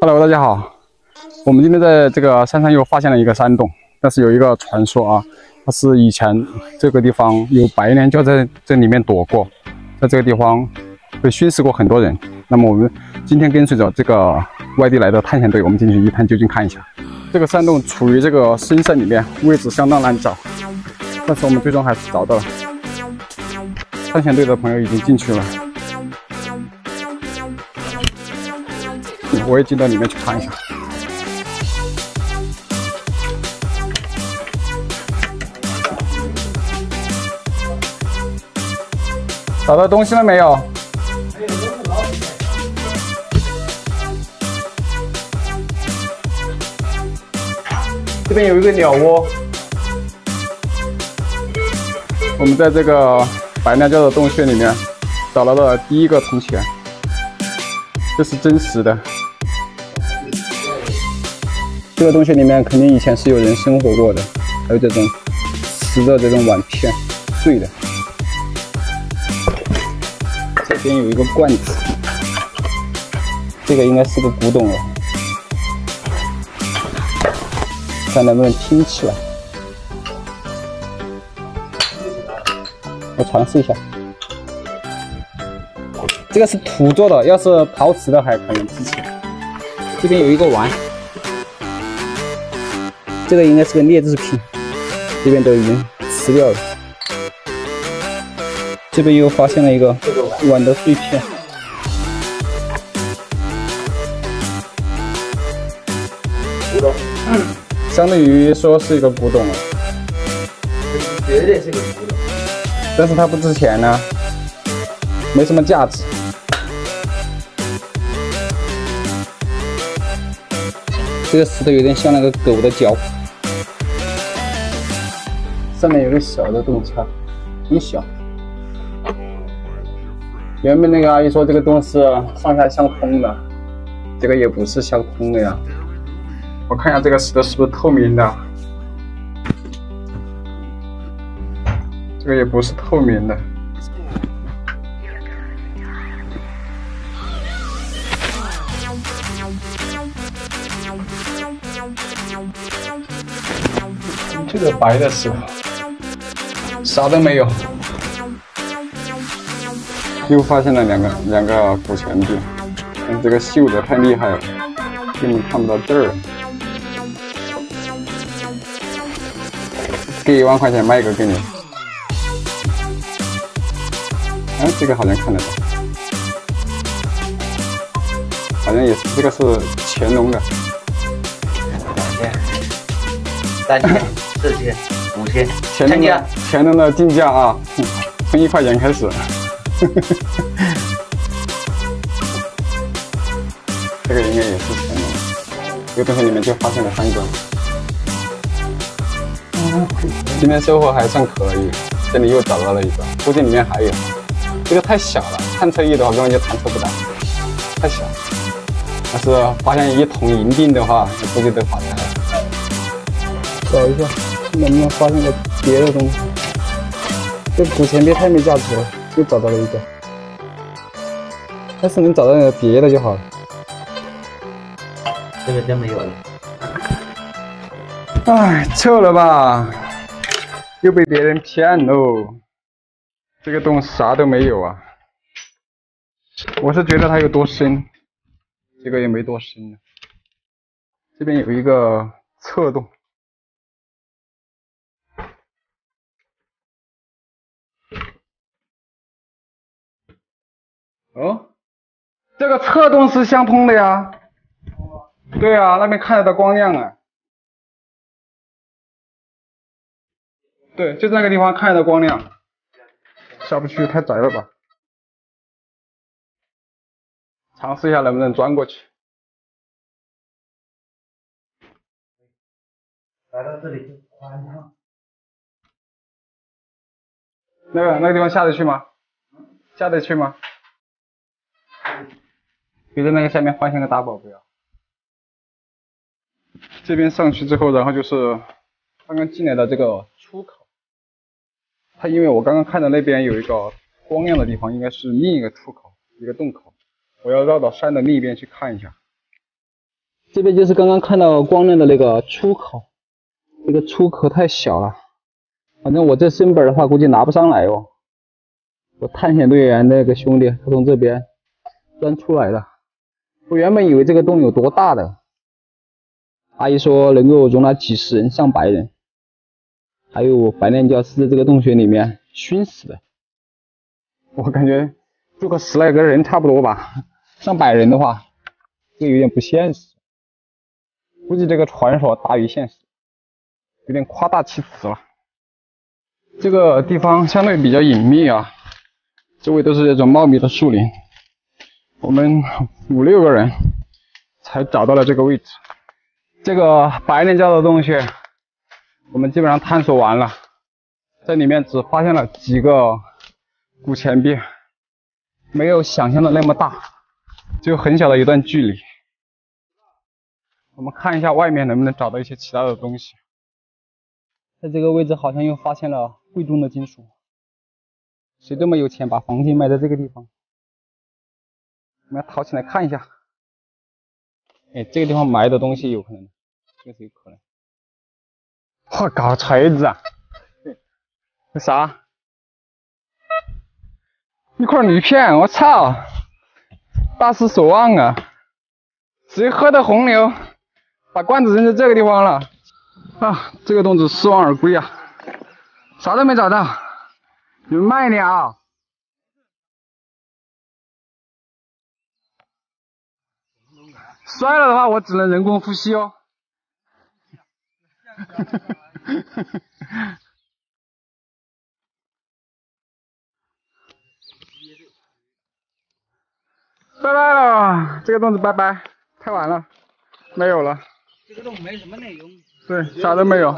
Hello，大家好。我们今天在这个山上又发现了一个山洞，但是有一个传说啊，它是以前这个地方有白莲教在这里面躲过，在这个地方被熏死过很多人。那么我们今天跟随着这个外地来的探险队，我们进去一探究竟看一下。这个山洞处于这个深山里面，位置相当难找，但是我们最终还是找到了。探险队的朋友已经进去了。我也进到里面去看一下。找到东西了没有？这边有一个鸟窝。我们在这个白娘教的洞穴里面找到了第一个铜钱，这是真实的。这个洞穴里面肯定以前是有人生活过的，还有这种瓷的这种碗片，碎的。这边有一个罐子，这个应该是个古董了，看能不能拼起来。我尝试一下，这个是土做的，要是陶瓷的还可能支起来。这边有一个碗。这个应该是个劣质品，这边都已经吃掉了。这边又发现了一个碗的碎片，古董，相当于说是一个古董了。绝对是个古董，但是它不值钱呢，没什么价值。这个石头有点像那个狗的脚。上面有个小的洞腔，很小。原本那个阿姨说这个洞是上下相通的，这个也不是相通的呀。我看一下这个石头是不是透明的，这个也不是透明的。这个白的石头。啥都没有，又发现了两个两个古钱币，这个锈的太厉害了，根本看不到字儿。给一万块钱卖一个给你，哎，这个好像看得到，好像也是这个是乾隆的，两千，三千，四千。五千，全能的全能的进价啊，从一块钱开始。这个应该也是全能，这个东西里面就发现了三个。今天收获还算可以，这里又找到了一个，估计里面还有。这个太小了，探测仪的话根本就探测不到，太小。但是发现一桶银锭的话，估计都发财了。找一下。能不能发现个别的东西？这古钱币太没价值了，又找到了一个。要是能找到点别的就好了。这个真没有了。哎，臭了吧？又被别人骗喽！这个洞啥都没有啊！我是觉得它有多深，这个也没多深。这边有一个侧洞。哦，这个侧洞是相通的呀。对啊，那边看得到光亮啊。对，就那个地方看得到光亮。下不去，太窄了吧？尝试一下能不能钻过去。来到这里就宽敞。那个那个地方下得去吗？下得去吗？别在那个下面发现个大宝贝啊！这边上去之后，然后就是刚刚进来的这个出口。它因为我刚刚看到那边有一个光亮的地方，应该是另一个出口，一个洞口。我要绕到山的另一边去看一下。这边就是刚刚看到光亮的那个出口，这个出口太小了，反正我这身板的话估计拿不上来哦。我探险队员那个兄弟他从这边钻出来的，我原本以为这个洞有多大的，阿姨说能够容纳几十人、上百人，还有白念教是在这个洞穴里面熏死的，我感觉住个十来个人差不多吧，上百人的话，这有点不现实。估计这个传说大于现实，有点夸大其词了。这个地方相对比较隐秘啊，周围都是这种茂密的树林。我们五六个人才找到了这个位置。这个白莲教的洞穴，我们基本上探索完了，在里面只发现了几个古钱币，没有想象的那么大，只有很小的一段距离。我们看一下外面能不能找到一些其他的东西。在这个位置好像又发现了贵重的金属。谁这么有钱把黄金埋在这个地方？我们要掏起来看一下。哎，这个地方埋的东西有可能，这是有可能。我搞，锤子啊！这啥？一块铝片，我操！大失所望啊！谁喝的红牛？把罐子扔在这个地方了啊！这个洞子失望而归啊，啥都没找到。你们慢一点啊！摔了的话，我只能人工呼吸哦。拜拜了，这个洞子拜拜，太晚了，没有了。这个洞没什么内容，对，啥都没有。